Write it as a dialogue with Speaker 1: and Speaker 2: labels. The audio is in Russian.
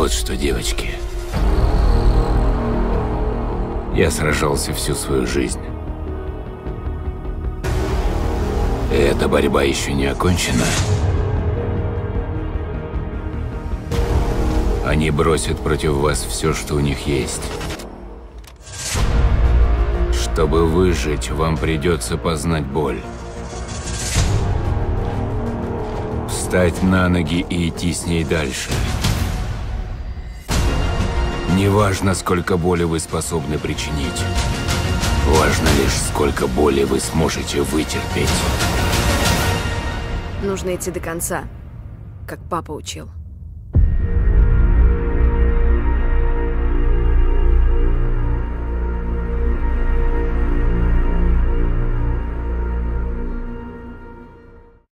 Speaker 1: Вот что, девочки. Я сражался всю свою жизнь. Эта борьба еще не окончена. Они бросят против вас все, что у них есть. Чтобы выжить, вам придется познать боль. Встать на ноги и идти с ней дальше. Неважно, сколько боли вы способны причинить. Важно лишь, сколько боли вы сможете вытерпеть.
Speaker 2: Нужно идти до конца, как папа учил.